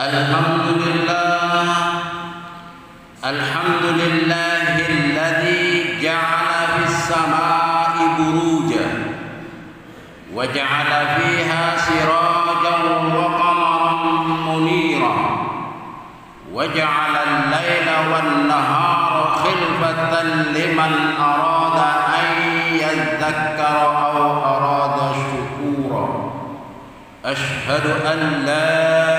الحمد لله الحمد لله الذي جعل في السماء بروجا وجعل فيها سراجا وقمرا منيرا وجعل الليل والنهار خلفة لمن أراد أن يذكر أو أراد شكورا. أشهد أن لا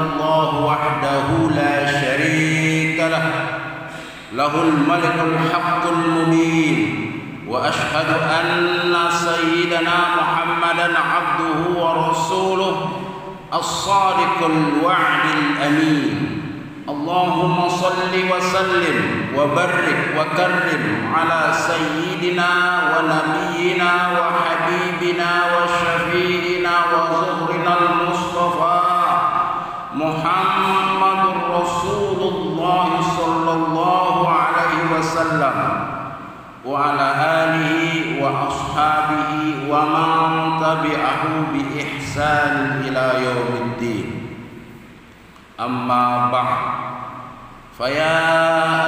الله وحده لا شريك له. له الملك الحق المبين. وأشهد أن سيدنا محمدا عبده ورسوله الصادق الوعد الأمين. اللهم صل وسلم وبرك وكرم على سيدنا ونبينا وحبيبنا وشفيعنا وزهرنا وسلم وعلى آله وأصحابه ومن تبعه بإحسان إلى يوم الدين. أما بعد فيا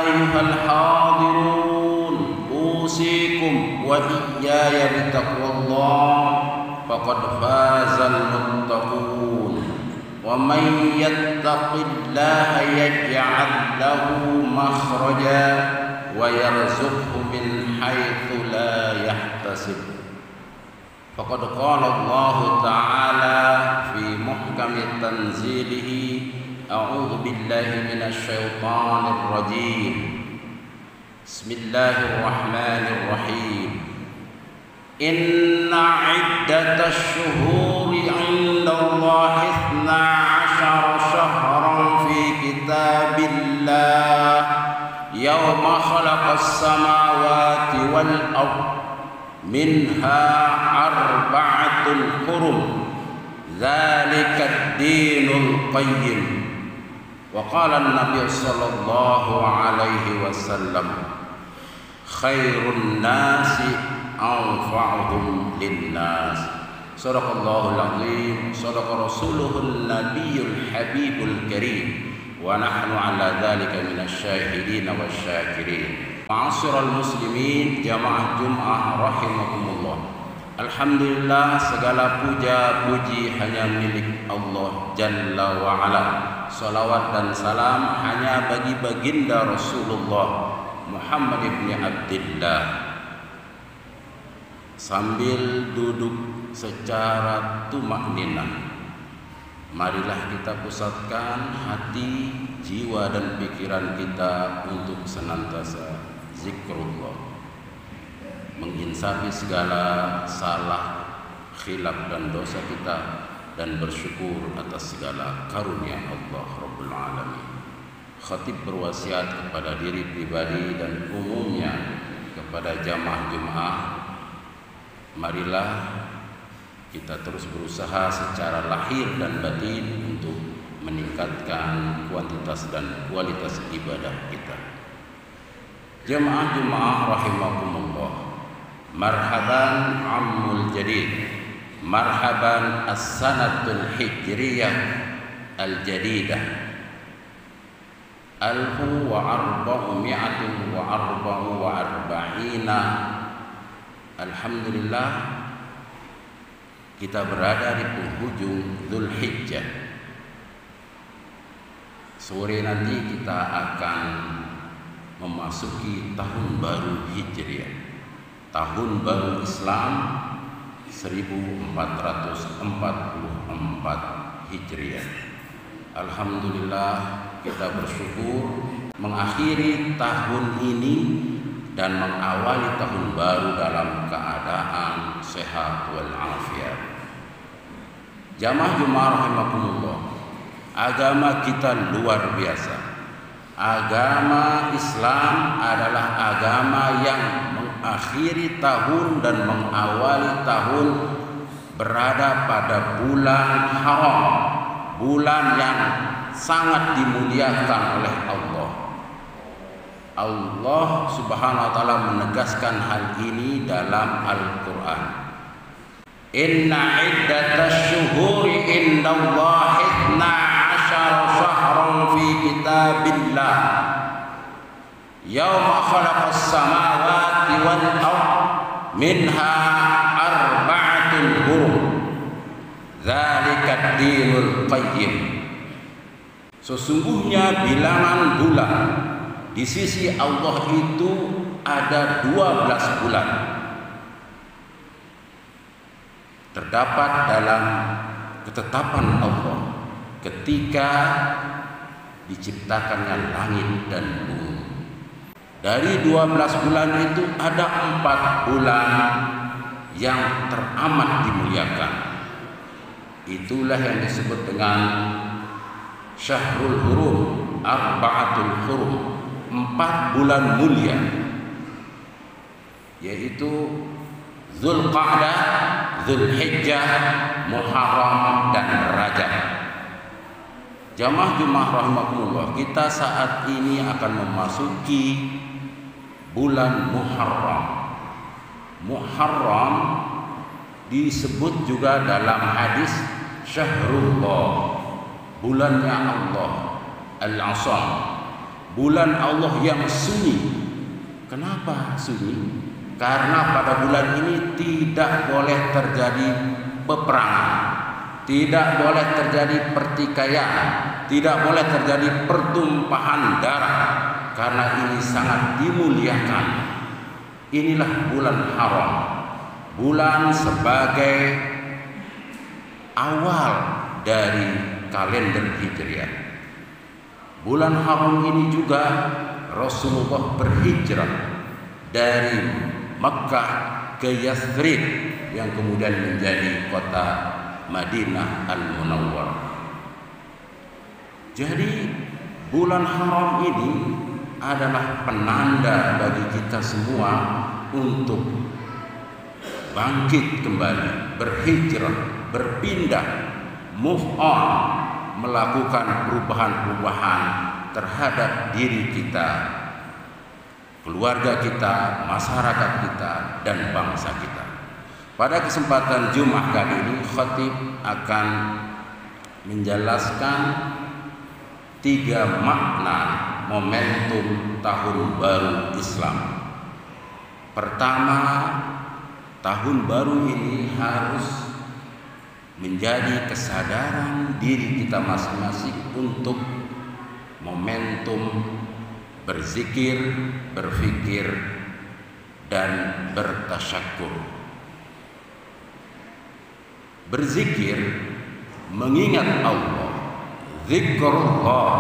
أيها الحاضرون أوصيكم وإياي بتقوى الله فقد فاز المتقون. ومن يتق الله يجعل له مخرجا. ويرزقه من حيث لا يحتسب. فقد قال الله تعالى في محكم تنزيله أعوذ بالله من الشيطان الرجيم. بسم الله الرحمن الرحيم. إن عدة الشهور عند الله اثنا يوم خلق السماوات والأرض منها أربعة حرم ذلك الدين القيم. وقال النبي صلى الله عليه وسلم خير الناس أنفعهم للناس. صدق الله العظيم. صدق رسوله النبي الحبيب الكريم. ونحن على ذلك من الشاهدين والشاكرين معاشر المسلمين جماعة جمعة رحمكم الله Alhamdulillah segala puja puji hanya milik Allah Jalla wa'ala Salawat dan salam hanya bagi baginda Rasulullah Muhammad ibn Abdullah Sambil duduk secara tumak ninah Marilah kita pusatkan hati, jiwa dan pikiran kita untuk senantiasa zikrullah. Menginsafi segala salah, khilaf dan dosa kita Dan bersyukur atas segala karunia Allah Rabbul Alamin. Khatib berwasiat kepada diri pribadi dan umumnya kepada jamaah Jumaah Marilah kita terus berusaha secara lahir dan batin untuk meningkatkan kuantitas dan kualitas ibadah kita. Jemaah Jumaah rahimakumullah. Marhaban ammul jadid. Marhaban as-sanatul hijriyah al-jadidah. Alfu wa arba'umi'atin wa arba'u wa arba'ina Alhamdulillah kita berada di penghujung Dhul Hijjah. Sore nanti kita akan memasuki tahun baru Hijriah. Tahun baru Islam 1444 Hijriah. Alhamdulillah kita bersyukur mengakhiri tahun ini dan mengawali tahun baru dalam keadaan sehat wal afiat. Jamaah rahimakumullah. Agama kita luar biasa. Agama Islam adalah agama yang mengakhiri tahun dan mengawali tahun berada pada bulan haram, bulan yang sangat dimuliakan oleh Allah. Allah Subhanahu wa taala menegaskan hal ini dalam Al-Qur'an. Inna iddatash syuhuri indallahi 12 kitabillah. Yauma khalaqas samawati wal ard minha arba'atun hurum. Dzalika dinul qayyim. Sesungguhnya bilangan bulan di sisi Allah itu ada 12 bulan terdapat dalam ketetapan Allah ketika diciptakannya langit dan bumi. Dari 12 bulan itu ada empat bulan yang teramat dimuliakan. Itulah yang disebut dengan Syahrul Hurum, Arba'atul Hurum, empat bulan mulia, yaitu Zulqa'dah, Zulhijjah, Muharram dan Rajab. Jamaah Jumat rahimakumullah, kita saat ini akan memasuki bulan Muharram. Muharram disebut juga dalam hadis Syahrullah, bulannya Allah, Al-Asam, bulan Allah yang sunyi. Kenapa sunyi? Karena pada bulan ini tidak boleh terjadi peperangan, tidak boleh terjadi pertikaian, tidak boleh terjadi pertumpahan darah karena ini sangat dimuliakan. Inilah bulan haram. Bulan sebagai awal dari kalender Hijriah. Bulan haram ini juga Rasulullah berhijrah dari Makkah ke Yathrib yang kemudian menjadi kota Madinah Al-Munawwar. Jadi bulan haram ini adalah penanda bagi kita semua untuk bangkit kembali, berhijrah, berpindah, move on, melakukan perubahan-perubahan terhadap diri kita keluarga kita, masyarakat kita, dan bangsa kita. Pada kesempatan Jumat kali ini, khatib akan menjelaskan tiga makna momentum tahun baru Islam. Pertama, tahun baru ini harus menjadi kesadaran diri kita masing-masing untuk momentum berzikir, berfikir, dan bertasyakur. Berzikir mengingat Allah, zikrullah,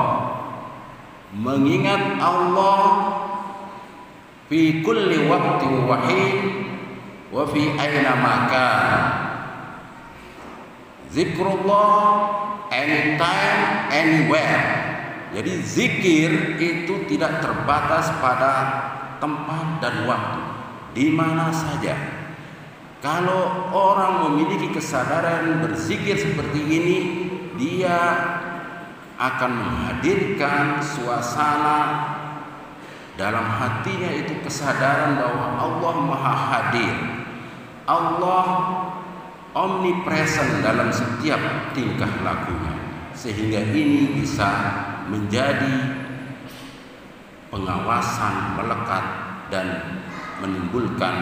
mengingat Allah fi kulli waktu wahid wa fi aina makan. Zikrullah anytime, anywhere jadi zikir itu tidak terbatas pada tempat dan waktu, di mana saja. Kalau orang memiliki kesadaran berzikir seperti ini, dia akan menghadirkan suasana dalam hatinya itu kesadaran bahwa Allah Maha Hadir. Allah omnipresent dalam setiap tingkah lakunya sehingga ini bisa menjadi pengawasan melekat dan menimbulkan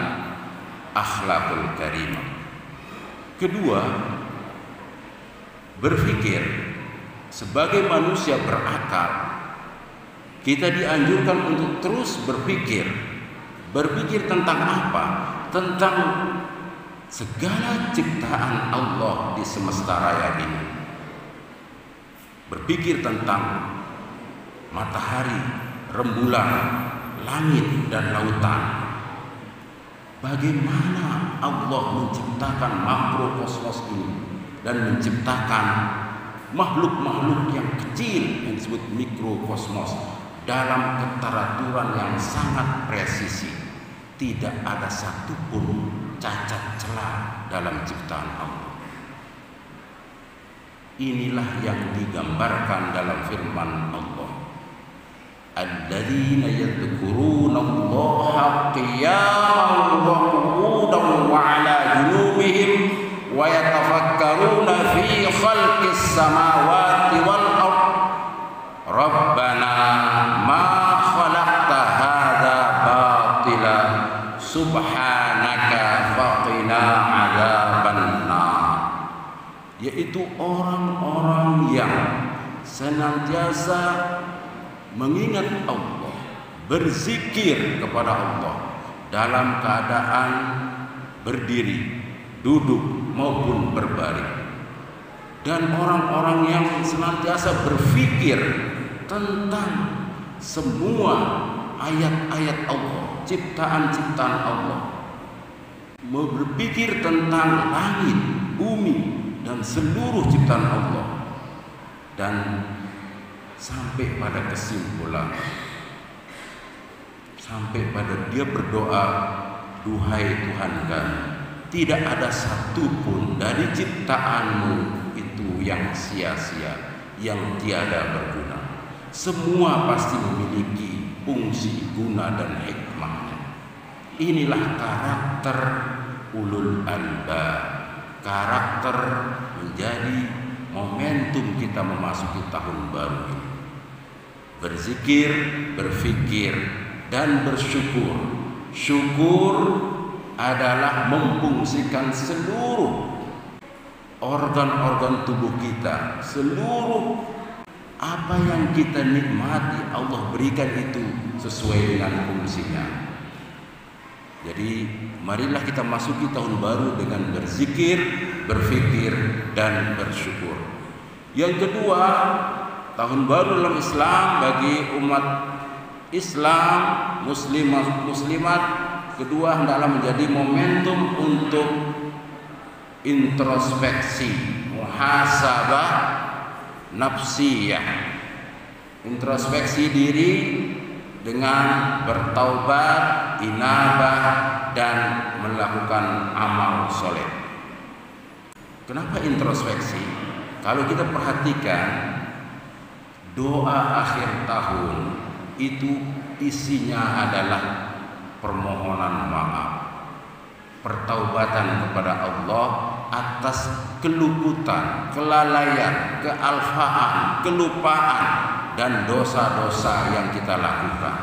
akhlakul karimah. Kedua, berpikir sebagai manusia berakal kita dianjurkan untuk terus berpikir. Berpikir tentang apa? Tentang segala ciptaan Allah di semesta raya ini. Berpikir tentang matahari, rembulan, langit dan lautan. Bagaimana Allah menciptakan makrokosmos ini dan menciptakan makhluk-makhluk yang kecil yang disebut mikrokosmos dalam keteraturan yang sangat presisi. Tidak ada satupun cacat celah dalam ciptaan Allah. Inilah yang digambarkan dalam firman Allah. Alladzina yadhkuruna Allah qiyaman wa qu'udan wa 'ala junubihim wa yatafakkaruna fi khalqis samawati wal ard. Rabbana ma khalaqta hadza batila subhana yaitu orang-orang yang senantiasa mengingat Allah, berzikir kepada Allah dalam keadaan berdiri, duduk maupun berbaring. Dan orang-orang yang senantiasa berpikir tentang semua ayat-ayat Allah, ciptaan-ciptaan Allah. Berpikir tentang langit, bumi, seluruh ciptaan Allah. Dan sampai pada kesimpulan sampai pada dia berdoa duhai Tuhan kami tidak ada satupun dari ciptaanmu itu yang sia-sia yang tiada berguna. Semua pasti memiliki fungsi guna dan hikmahnya. Inilah karakter ulul albab karakter menjadi momentum kita memasuki tahun baru ini berzikir, berfikir, dan bersyukur. Syukur adalah memfungsikan seluruh organ-organ tubuh kita, seluruh apa yang kita nikmati Allah berikan itu sesuai dengan fungsinya. Jadi marilah kita masuki tahun baru dengan berzikir, berfikir dan bersyukur. Yang kedua, tahun baru dalam Islam bagi umat Islam muslimah muslimat kedua hendaklah menjadi momentum untuk introspeksi muhasabah nafsiyah introspeksi diri dengan bertaubat inabah dan melakukan amal soleh. Kenapa introspeksi? Kalau kita perhatikan doa akhir tahun itu isinya adalah permohonan maaf pertaubatan kepada Allah atas keluputan, kelalaian, kealfaan, kelupaan dan dosa-dosa yang kita lakukan.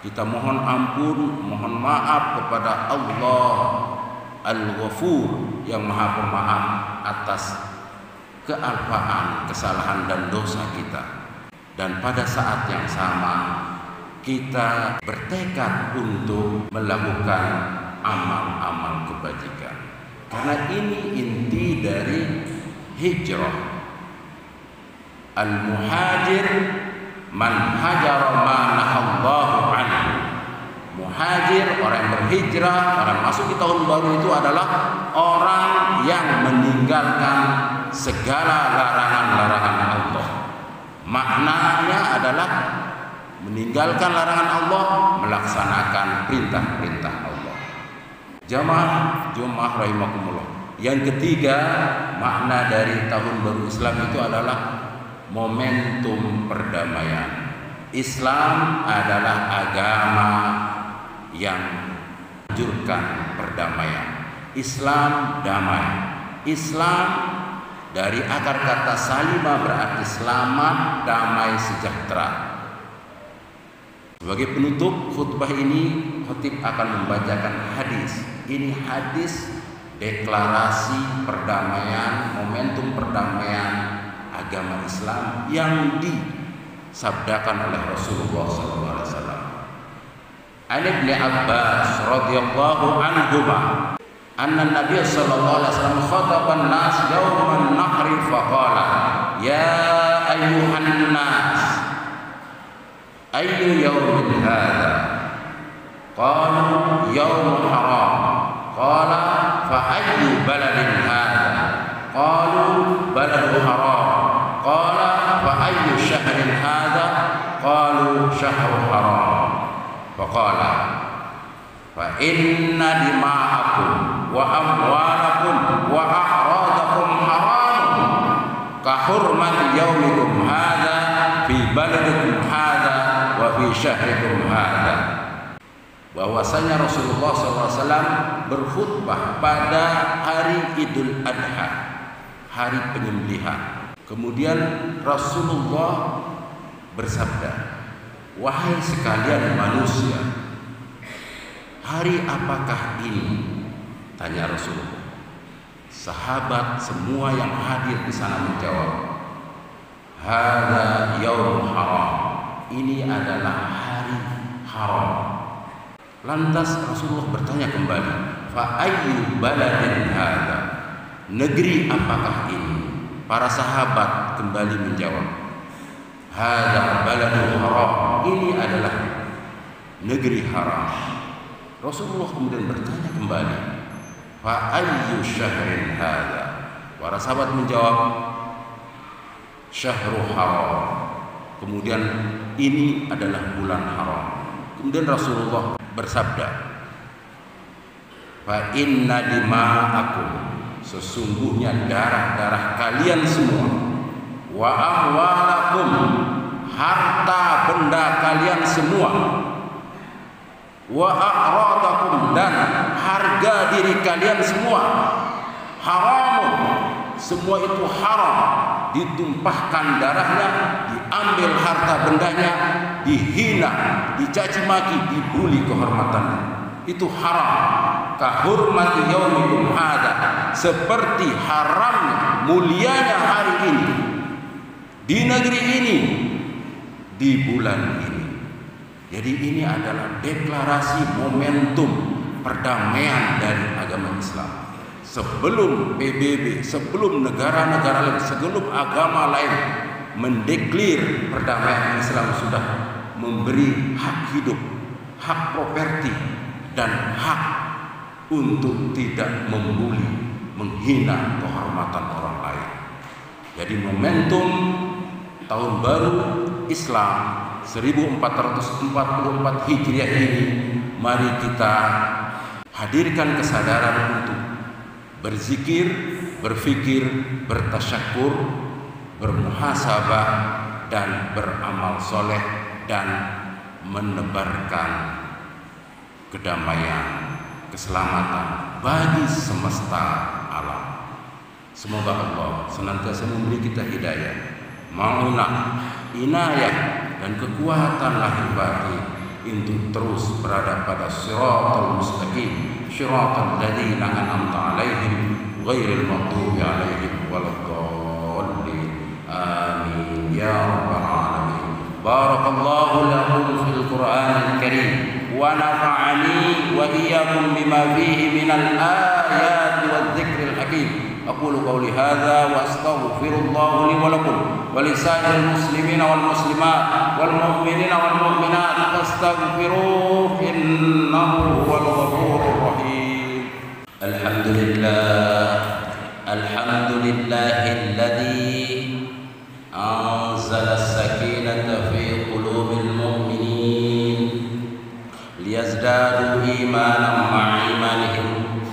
Kita mohon ampun, mohon maaf kepada Allah Al-Ghafur yang Maha Pemaaf atas kealpaan, kesalahan dan dosa kita. Dan pada saat yang sama kita bertekad untuk melakukan amal-amal kebajikan. Karena ini inti dari hijrah. Al-muhajir man hajar ma nahallahu anhu. Muhajir, orang yang berhijrah, orang masuk di tahun baru itu adalah orang yang meninggalkan segala larangan-larangan Allah. Maknanya adalah meninggalkan larangan Allah, melaksanakan perintah-perintah Allah. Jamaah Jumat rahimakumullah. Yang ketiga, makna dari tahun baru Islam itu adalah momentum perdamaian. Islam adalah agama yang menganjurkan perdamaian. Islam damai. Islam dari akar kata salima berarti selamat, damai, sejahtera. Sebagai penutup khutbah ini, khutib akan membacakan hadis. Ini hadis deklarasi perdamaian, momentum perdamaian agama Islam yang disabdakan oleh Rasulullah SAW. An Ibnu Abbas radhiyallahu anhu anna Nabi sallallahu alaihi wasallam khataban nas yauman nahri faqala ya ayyuhan nas ayyu yawmin hadha? Qalu yawm haram. Qala fa ayyu baladin hadha? Qalu baladu haram qala fa ayyu shahrin hadha? Qalu shahru haram. Faqala fa inna dima'akum wa amwalakum wa a'radakum haram ka hurmati yaumikum hadha fi baladikum hadha wa fi syahrikum hadha. Bahwasanya Rasulullah SAW berkhutbah pada hari Idul Adha hari penyembelihan kemudian Rasulullah bersabda wahai sekalian manusia hari apakah ini? Tanya Rasulullah. sahabat semua yang hadir di sana menjawab Hada yaum haram. Ini adalah hari haram. Lantas Rasulullah bertanya kembali fa ayyu baladin hada? Negeri apakah ini para sahabat kembali menjawab hada baladul haram. Ini adalah negeri haram. Rasulullah kemudian bertanya kembali fa ayyu syahrin hadha para sahabat menjawab syahrul haram. Kemudian ini adalah bulan haram. Kemudian Rasulullah bersabda fa inna dima'akum sesungguhnya darah-darah kalian semua wa amwalakum harta benda kalian semua wa a'radakum dan harga diri kalian semua haramun. Semua itu haram. Ditumpahkan darahnya diambil harta bendanya dihina dicaci maki dibuli kehormatannya itu haram. Kahurmati yaumikum hada. Seperti haramnya mulianya hari ini. Di negeri ini. Di bulan ini. Jadi ini adalah deklarasi momentum perdamaian dari agama Islam. Sebelum PBB, sebelum negara-negara lain, sebelum agama lain mendeklir perdamaian Islam sudah memberi hak hidup, hak properti dan hak untuk tidak membuli, menghina kehormatan orang lain. Jadi momentum tahun baru Islam 1444 Hijriah ini mari kita hadirkan kesadaran untuk berzikir, berfikir, bertasyakur, bermuhasabah dan beramal soleh dan menebarkan kedamaian, keselamatan bagi semesta alam. Semoga Allah senantiasa memberi kita hidayah, maunah, inayah dan kekuatan lahir batin untuk terus berada pada siratal mustaqim siratal ladzina an'amta 'alaihim ghairil maghdubi 'alaihim waladdallin. Amin. Ya rabbal alamin. Barakallahu lakum fil qur'anil karim wa iyyakum bima fihi minal ayati wadh-dhikril hakim أقول قولي هذا وأستغفر الله لي ولكم ولسائر المسلمين والمسلمات والمؤمنين والمؤمنات فاستغفروه إنه هو الغفور الرحيم. الحمد لله الحمد لله الذي أنزل السكينة في ليزدادوا إيمانا مع إيمانهم.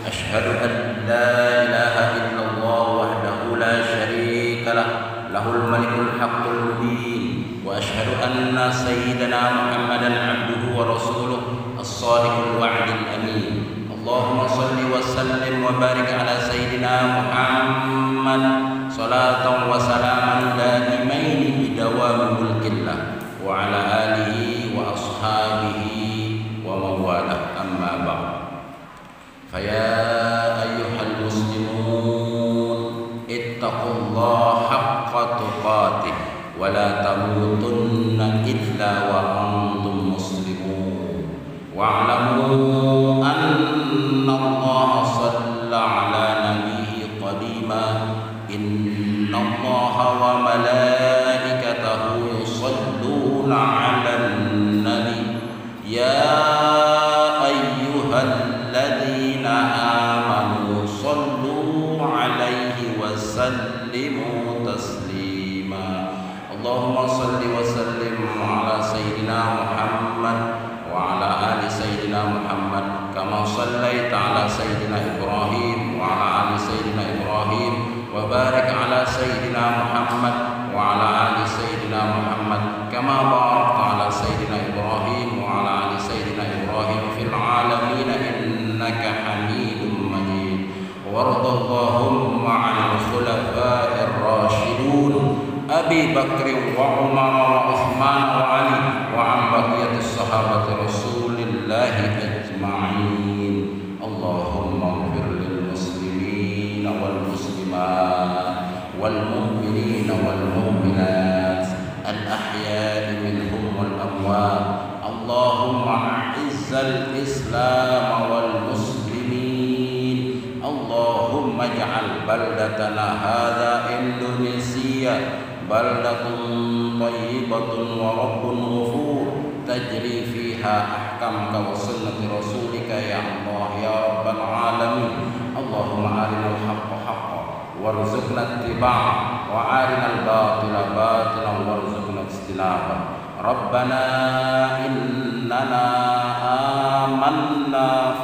أشهد أن لا إله إلا الله وحده لا شريك له. له الملك الحق المبين. وأشهد أن سيدنا محمدا عبده ورسوله الصادق الوعد الأمين. اللهم صل وسلم وبارك على سيدنا محمد صلاة وسلاما دائمين إن الله وملائكته يصلون على النبي. يا كما باركت على سيدنا إبراهيم وعلى آل سيدنا إبراهيم في العالمين إنك حميد مجيد. وارض اللهم عن الخلفاء الراشدون أبي بكر وعمر وعثمان وعلي الإسلام والمسلمين. اللهم اجعل بلدتنا هذا إندونيسيا بلدة طيبة ورب غفور. تجري فيها أحكامك وسنة رسولك يا الله يا رب العالمين. اللهم أرنا الحق حقا وارزقنا اتباعه وأرنا الباطل باطلا وارزقنا اجتنابه. ربنا إننا آمنا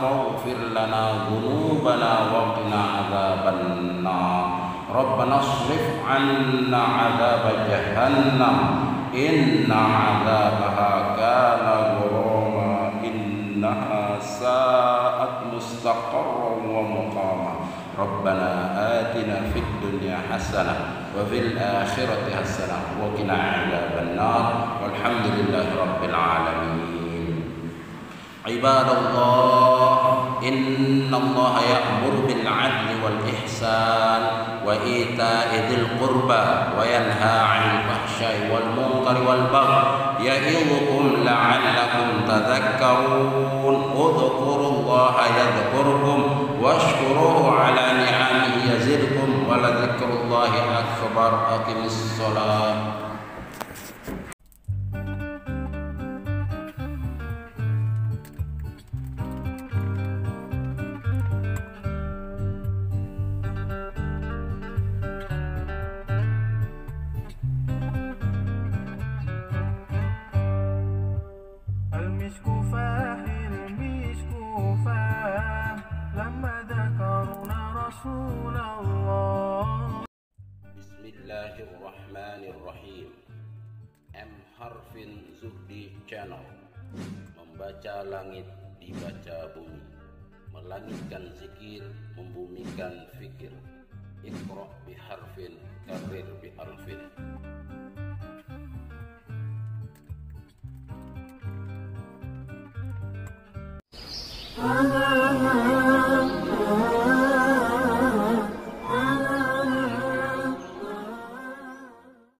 فاغفر لنا ذنوبنا وقنا عذاب النار. ربنا اصرف عنا عذاب جهنم. إن عذابها كان غراما. إنها ساءت مستقرا ومقاما. ربنا آتنا في الدنيا حسنة وفي الآخرة حسنة وقنا عذاب النار. والحمد لله رب العالمين. عباد الله إن الله يأمر بالعدل والإحسان وإيتاء ذي القربى وينهى عن الفحشاء والمنكر والبغي يعظكم لعلكم تذكرون. اذكروا الله يذكركم واشكروه على نعمه يزدكم ولذكر الله أكبر. أقم الصلاة. Bismillahirrahmanirrahim. M Harfin Zuhdi Channel. Membaca langit, dibaca bumi. Melangitkan zikir, membumikan fikir. Iqra biharfin, karir biharfin Ah, ah, ah.